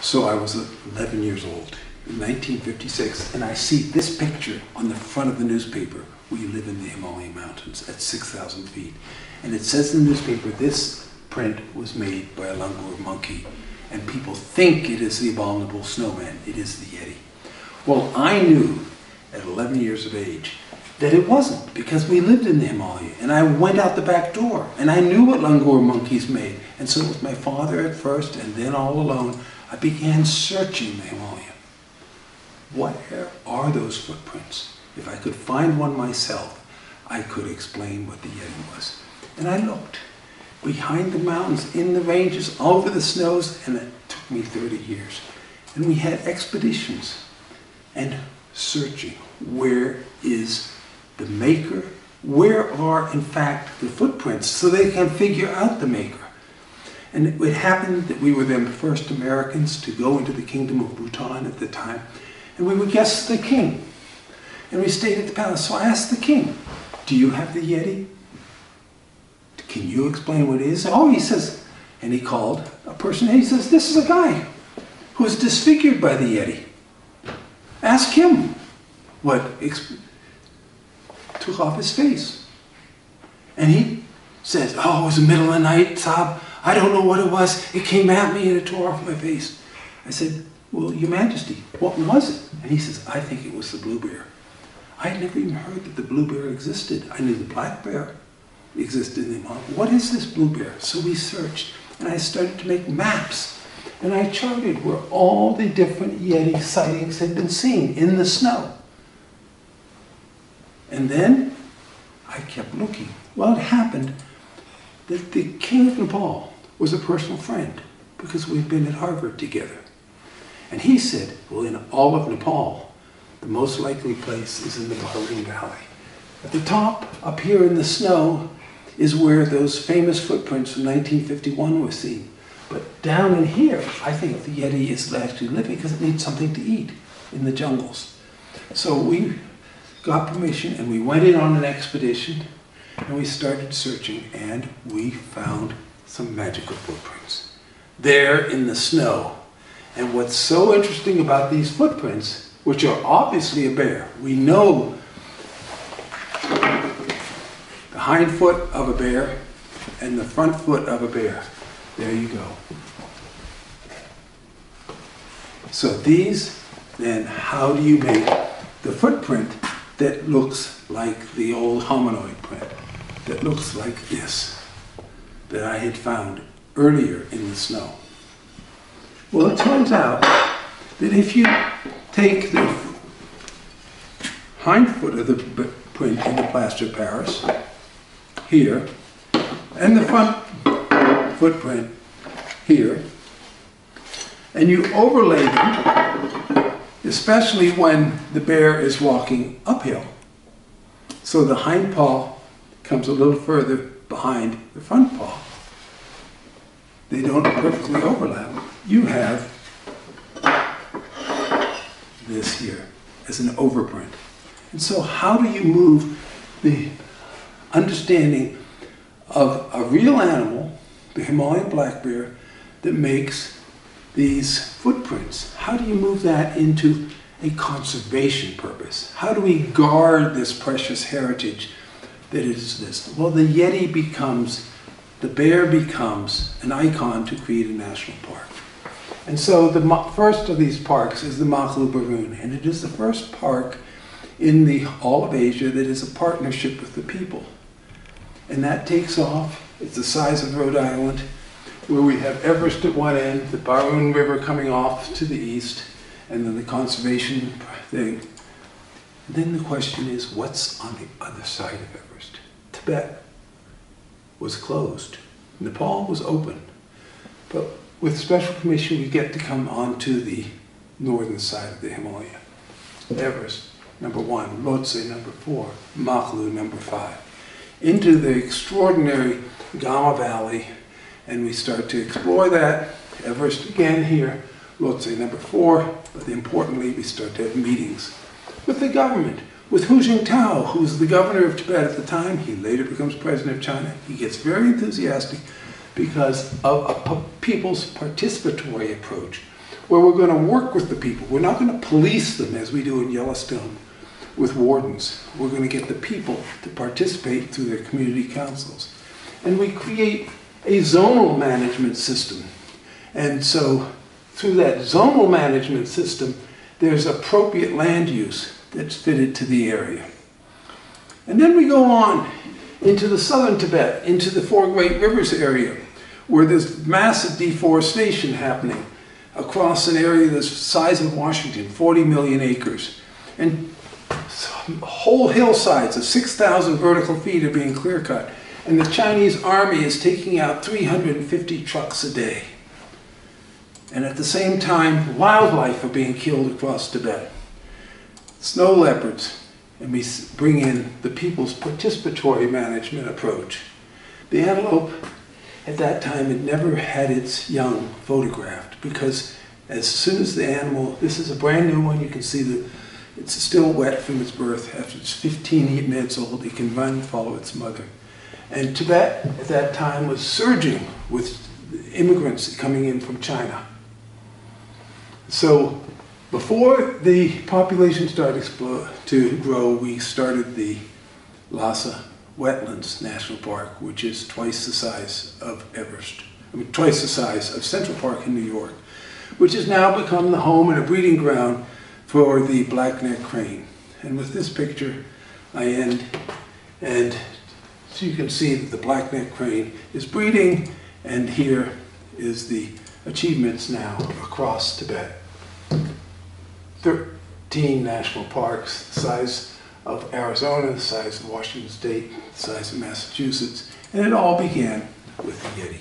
So I was 11 years old in 1956, and I see this picture on the front of the newspaper. We live in the Himalayan mountains at 6,000 feet. And it says in the newspaper, this print was made by a langur monkey, and people think it is the abominable snowman. It is the Yeti. Well, I knew at 11 years of age that it wasn't because we lived in the Himalaya and I went out the back door and I knew what langur monkeys made. And so with my father at first and then all alone, I began searching the Himalaya. Where are those footprints? If I could find one myself, I could explain what the Yeti was. And I looked behind the mountains, in the ranges, over the snows, and it took me 30 years. And we had expeditions and searching. Where is the maker? Where are, in fact, the footprints so they can figure out the maker? And it happened that we were the first Americans to go into the kingdom of Bhutan at the time. And we were guests of the king. And we stayed at the palace. So I asked the king, do you have the Yeti? Can you explain what it is? Oh, he says, and he called a person, and he says, this is a guy who was disfigured by the Yeti. Ask him what took off his face. And he says, oh, it was the middle of the night, Saab. I don't know what it was. It came at me and it tore off my face. I said, well, your majesty, what was it? And he says, I think it was the blue bear. I had never even heard that the blue bear existed. I knew the black bear existed in the mountain. What is this blue bear? So we searched and I started to make maps and I charted where all the different Yeti sightings had been seen in the snow. And then I kept looking. Well, it happened that the king of Nepal was a personal friend because we've been at Harvard together. And he said, well, in all of Nepal, the most likely place is in the Barun Valley. At the top, up here in the snow, is where those famous footprints from 1951 were seen. But down in here, I think the Yeti is actually living because it needs something to eat in the jungles. So we got permission and we went in on an expedition and we started searching and we found some magical footprints. There in the snow. And what's so interesting about these footprints, which are obviously a bear, we know the hind foot of a bear and the front foot of a bear. There you go. So these, then how do you make the footprint that looks like the old hominoid print? That looks like this that I had found earlier in the snow. Well, it turns out that if you take the hind foot of the print in the plaster Paris, here, and the front footprint here, and you overlay them, especially when the bear is walking uphill. So the hind paw comes a little further behind the front paw. They don't perfectly overlap. You have this here as an overprint. And so how do you move the understanding of a real animal, the Himalayan black bear, that makes these footprints? How do you move that into a conservation purpose? How do we guard this precious heritage that is this. Well, the Yeti becomes, the bear becomes an icon to create a national park. And so the first of these parks is the Makalu Barun, and it is the first park in the all of Asia that is a partnership with the people. And that takes off. It's the size of Rhode Island, where we have Everest at one end, the Barun River coming off to the east, and then the conservation thing. Then the question is, what's on the other side of Everest? Tibet was closed. Nepal was open. But with special permission, we get to come onto the northern side of the Himalaya. Everest, number one, Lhotse, number four, Makalu, number five. Into the extraordinary Kama Valley, and we start to explore that. Everest again here, Lhotse, number four, but importantly, we start to have meetings with the government with Hu Jintao, who's the governor of Tibet at the time. He later becomes president of China. He gets very enthusiastic because of a people's participatory approach, where we're going to work with the people. We're not going to police them as we do in Yellowstone with wardens. We're going to get the people to participate through their community councils. And we create a zonal management system. And so through that zonal management system, there's appropriate land use that's fitted to the area. And then we go on into the southern Tibet, into the Four Great Rivers area, where there's massive deforestation happening across an area the size of Washington, 40 million acres. And whole hillsides of 6,000 vertical feet are being clear cut. And the Chinese army is taking out 350 trucks a day. And at the same time, wildlife are being killed across Tibet. Snow leopards, and we bring in the people's participatory management approach. The antelope at that time had never had its young photographed because as soon as the animal, this is a brand new one, you can see that it's still wet from its birth. After it's 15 minutes old, it can run and follow its mother. And Tibet at that time was surging with immigrants coming in from China. So before the population started to grow, we started the Lhasa Wetlands National Park, which is twice the size of Everest, I mean, twice the size of Central Park in New York, which has now become the home and a breeding ground for the black-necked crane. And with this picture, I end, and so you can see that the black-necked crane is breeding, and here is the achievements now across Tibet. 13 national parks, the size of Arizona, the size of Washington State, the size of Massachusetts, and it all began with the Yeti.